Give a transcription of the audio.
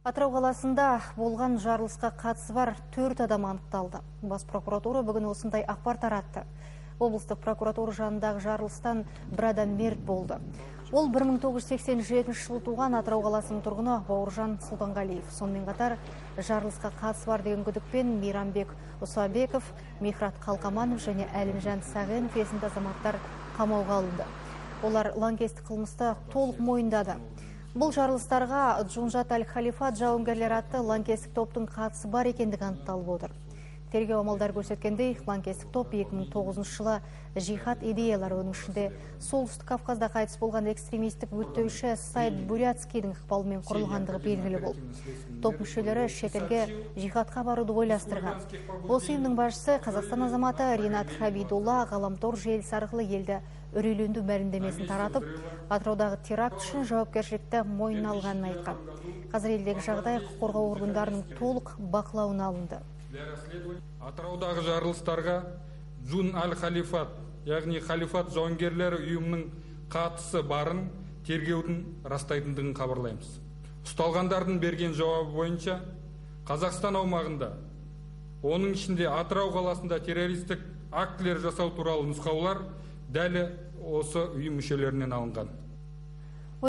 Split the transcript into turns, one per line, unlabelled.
Атырау қаласында болған жарылысқа қатысы бар төрт адам анықталды. Бас прокуратура бүгін осындай ақпар таратты. Облыстық прокуратура жанындағы жарылыстан бір адам мерт болды. Ол 1987 жылы туған Атырау қаласының тұрғыны Бауыржан Сұлтанғалиев. Сонымен қатар жарылысқа қатысы бар деген күдікпен Мейрамбек Ұсабеков, Михрат Қалқаманов және Әлімжан Сағенов есімді азаматтар қамауға алынды. Олар лаңкестік қылмысты толық мойындады. Бұл жарылыстарға Джунжат Аль-Халифат жауынгерлер атты лаңкестік топтың қатысы бар екендігі анықталып отыр. Тергеу амалдар көрсеткендей, лаңкестік топ 2009 жылы жихад идеялары оның ішінде Солтүстік Кавказда қайтыс болған экстремистік өттеуші Сайд Бурятскийдің ықпалымен құрылғандығы белгілі болды. Топ мүшелері шетелге жихадқа баруды ойластырған. Осы ұйымның басшысы Қазақстан азаматы Ринат Хабидулла ғаламтор желісі арқылы елді үрейленду мәлімдемесін таратып, Атыраудағы теракт үшін жауапкершілікті мойнына алғанын айтқан. Қазір елдегі жағдай құқық қорғау органдарының толық бақылауына алынды.
Для расследования. Атыраудағы жарылыстарға джун аль халифат яғни халифат жауынгерлері ұйымының қатысы барын тергеудің растайтындығын хабарлаймыз. Ұсталғандардың берген жауабы бойынша қазақстан аумағында оның ішінде атырау қаласында террористік актілер жасау туралы нұсқаулар дәл осы ұйым мүшелерінен алынған.